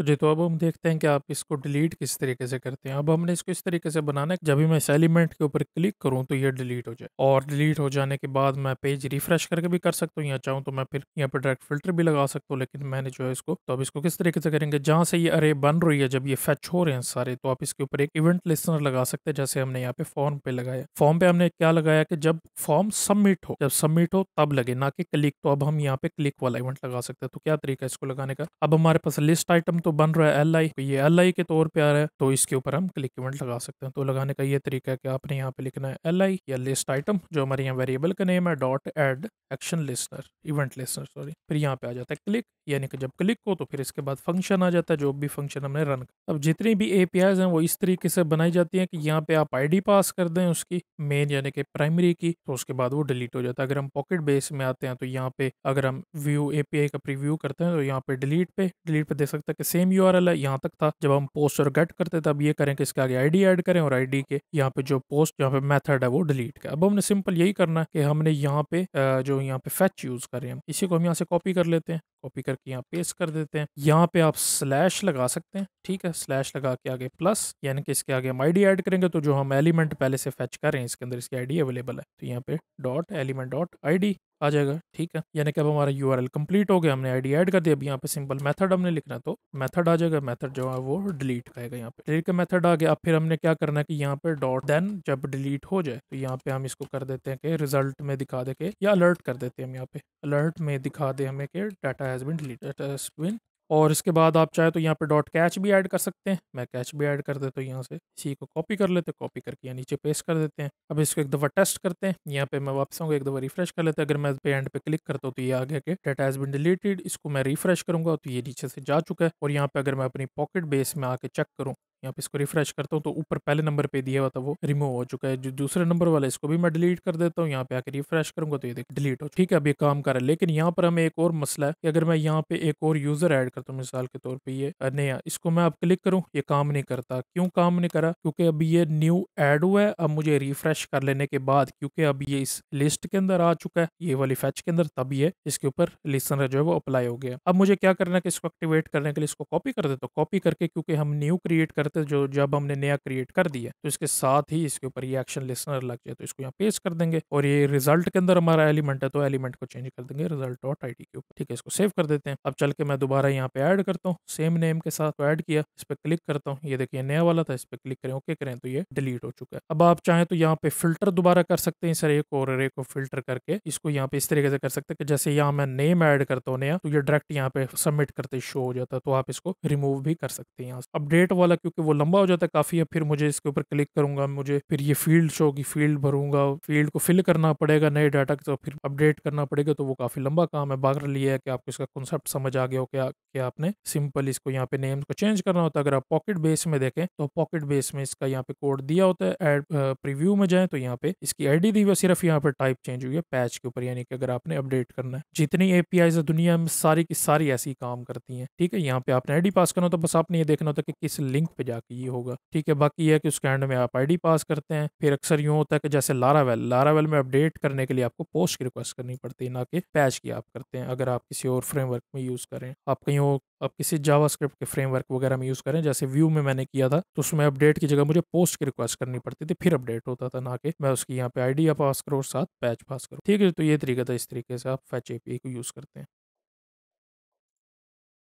जी, तो अब हम देखते हैं कि आप इसको डिलीट किस तरीके से करते हैं। अब हमने इसको इस तरीके से बनाना है जब भी मैं इस एलिमेंट के ऊपर क्लिक करूँ तो ये डिलीट हो जाए और डिलीट हो जाने के बाद मैं पेज रिफ्रेश करके भी कर सकता हूँ। या चाहूँ तो मैं फिर यहाँ पे डायरेक्ट फ़िल्टर भी लगा सकता हूँ लेकिन मैंने जो है इसको तो अब इसको किस तरीके से करेंगे? जहाँ से ये अरे बन रही है जब ये फैच हो रहे हैं सारे तो आप इसके ऊपर एक इवेंट लिसनर लगा सकते हैं जैसे हमने यहाँ पे फॉर्म पे लगाया। फॉर्म पे हमने क्या लगाया कि जब फॉर्म सबमिट हो जब सबमिट हो तब लगे ना कि क्लिक तो अब हम यहाँ पे क्लिक वाला इवेंट लगा सकते हैं। तो क्या तरीका है इसको लगाने का? अब हमारे पास लिस्ट आइटम तो बन रहा है एल आई ये एल आई के तौर पर आ रहा है तो इसके ऊपर हम क्लिक इवेंट लगा सकते हैं। तो लगाने का ये तरीका है कि आपने यहाँ पे लिखना है एल आई या लिस्ट आइटम जो हमारे यहाँ वेरिएबल का नेम है dot add action listener event listener sorry फिर यहाँ पे आ जाता है क्लिक यानी कि जब क्लिक हो तो फिर इसके बाद फ़ंक्शन आ जाता है, जो भी फ़ंक्शन हमने रन अब जितनी भी ए हैं, वो इस तरीके से बनाई जाती हैं कि यहाँ पे आप आईडी पास कर दें उसकी मेन यानी कि प्राइमरी की तो उसके बाद वो डिलीट हो जाता है। अगर हम पॉकेट बेस में आते हैं तो यहाँ पे अगर हम व्यू ए का प्रीव्यू करते हैं तो यहाँ पे डिलीट पे डिलीट पे देख सकते हैं कि सेम यू है, यहाँ तक था। जब हम पोस्ट और गेट करते तब ये करें कि इसके आगे आईडी ऐड करें और आईडी के यहाँ पे जो पोस्ट यहाँ पे मेथड है, वो डिलीट का अब हमने सिंपल यही करना है कि हमने यहाँ पे जो यहाँ पे फैच यूज़ करें हम, इसी को हम यहाँ से कॉपी कर लेते हैं। कॉपी करके यहाँ पेस्ट कर देते हैं। यहाँ पे आप स्लैश लगा सकते हैं, ठीक है? स्लैश लगा के आगे प्लस यानी कि इसके आगे हम आईडी ऐड करेंगे तो जो हम एलिमेंट पहले से फैच कर रहे हैं, इसके अंदर इसकी आईडी अवेलेबल है। तो यहाँ पे डॉट एलिमेंट डॉट आईडी आ जाएगा, ठीक है? यानी कि अब हमारा यू कंप्लीट हो गया, हमने आईडी ऐड कर दिया। अब यहाँ पे सिंपल मेथड हमने लिखना तो मेथड आ जाएगा मेथड जो है वो डिलीट करेगा यहाँ पे। डिलीट का मेथड आ गया। अब फिर हमने क्या करना है कि यहाँ पे डॉट देन जब डिलीट हो जाए तो यहाँ पे हम इसको कर देते हैं कि रिज़ल्ट में दिखा दे के, या अलर्ट कर देते हैं हम यहाँ पे। अलर्ट में दिखा दे हमें कि data has been delete been और इसके बाद आप चाहे तो यहाँ पे डॉट कैच भी ऐड कर सकते हैं। मैं कैच भी ऐड कर देता हूँ यहाँ से। इसी को कॉपी कर लेते हैं, कॉपी करके यहाँ नीचे पेस्ट कर देते हैं। अब इसको एक दफ़ा टेस्ट करते हैं। यहाँ पे मैं वापस आऊँगा, एक दफ़ा रिफ्रेश कर लेते हैं। अगर मैं पे एंड पे क्लिक करता हूँ तो ये आ गया कि डाटा हैज़ बिन डिलीटेड इसको मैं रिफ्रेश करूँगा तो ये नीचे से जा चुका है। और यहाँ पे अगर मैं अपनी पॉकेट बेस में आके चेक करूँ यहाँ पे इसको रिफ्रेश करता हूँ तो ऊपर पहले नंबर पे दिया हुआ था वो रिमूव हो चुका है। जो दूसरे नंबर वाला इसको भी मैं डिलीट कर देता हूँ। यहाँ पे आके रिफ्रेश करूँगा तो ये देख डिलीट हो ठीक है, अब ये काम कर रहा है। लेकिन यहाँ पर हमें एक और मसला है कि अगर मैं यहाँ पे एक और यूज़र ऐड करता हूँ, मिसाल के तौर पर ये नया, इसको मैं अब क्लिक करूँ? ये काम नहीं करता। क्यों काम नहीं करा? क्योंकि अभी ये न्यू एड हुआ है, अब मुझे रिफ्रेश कर लेने के बाद, क्योंकि अब ये इस लिस्ट के अंदर आ चुका है, ये वाली फैच के अंदर, तब ये इसके ऊपर लिसनर जो है वो अप्लाई हो गया। अब मुझे क्या करना है कि इसको एक्टिवेट करने के लिए इसको कॉपी कर देता हूँ। कॉपी करके, क्योंकि हम न्यू क्रिएट करते जो, जब हमने नया क्रिएट कर दिया तो इसके साथ ही इसके ऊपर ये एक्शन लिसनर लग जाए तो इसको यहाँ पेस्ट कर देंगे और ये रिज़ल्ट के अंदर हमारा एलिमेंट है तो एलिमेंट को चेंज कर देंगे रिज़ल्ट डॉट आई के ऊपर। ठीक है, इसको सेव कर देते हैं। अब चल के मैं दोबारा यहाँ पे ऐड करता हूँ सेम नेम के साथ ऐड किया, इस पर क्लिक करता हूँ। ये देखिए नया वाला था, इस पर क्लिक करें ओके करें तो ये डिलीट हो चुका है। अब आप चाहें तो यहाँ पे फ़िल्टर दोबारा कर सकते हैं सर एक और एक को फ़िल्टर करके इसको यहाँ पे इस तरीके से कर सकते हैं कि जैसे यहाँ मैं नेम ऐड करता हूँ नया तो ये डायरेक्ट यहाँ पे सबमिट करते शो हो जाता है तो आप इसको रिमूव भी कर सकते हैं यहाँ अपडेट वाला, क्योंकि वो लंबा हो जाता है काफ़ी है फिर मुझे इसके ऊपर क्लिक करूँगा, मुझे फिर ये फ़ील्ड शो की फ़ील्ड भरूँगा, फ़ील्ड को फिल करना पड़ेगा नए डाटा तो फिर अपडेट करना पड़ेगा तो वो काफ़ी लंबा काम है। बागर लिया है कि आपको इसका कॉन्सेप्ट समझ आ गया हो क्या कि आपने सिंपल इसको यहाँ पे नेम को चेंज करना होता है। अगर आप पॉकेट बेस में देखें तो पॉकेट बेस में इसका यहाँ पे कोड दिया होता है एड प्रीव्यू में जाए तो यहाँ पे इसकी आईडी दी हुई सिर्फ़ यहाँ पे टाइप चेंज हुई है पैच के ऊपर, यानी कि अगर आपने अपडेट करना है। जितनी एपीआई है दुनिया में सारी की सारी ऐसी काम करती हैं, ठीक है? यहाँ पे आपने आईडी पास करना तो बस आपने ये देखना होता है कि किस लिंक पे जाके ये होगा। ठीक है, बाकी ये है कि उसके एंड में आप आईडी पास करते हैं। फिर अक्सर यूँ होता है कि जैसे लारावेल लारावेल में अपडेट करने के लिए आपको पोस्ट की रिक्वेस्ट करनी पड़ती है, ना कि पैच की आप करते हैं। अगर आप किसी और फ्रेमवर्क में यूज़ करें आप कहीं और, आप किसी जावास्क्रिप्ट के फ्रेमवर्क वगैरह में यूज़ करें जैसे व्यू में मैंने किया था तो उसमें अपडेट की जगह मुझे पोस्ट की रिक्वेस्ट करनी पड़ती थी, फिर अपडेट होता था, ना कि मैं उसकी यहाँ पे आईडी पास करूँ और साथ पैच पास करो। ठीक है तो ये तरीका था, इस तरीके से आप फैच एपीआई को यूज़ करते हैं।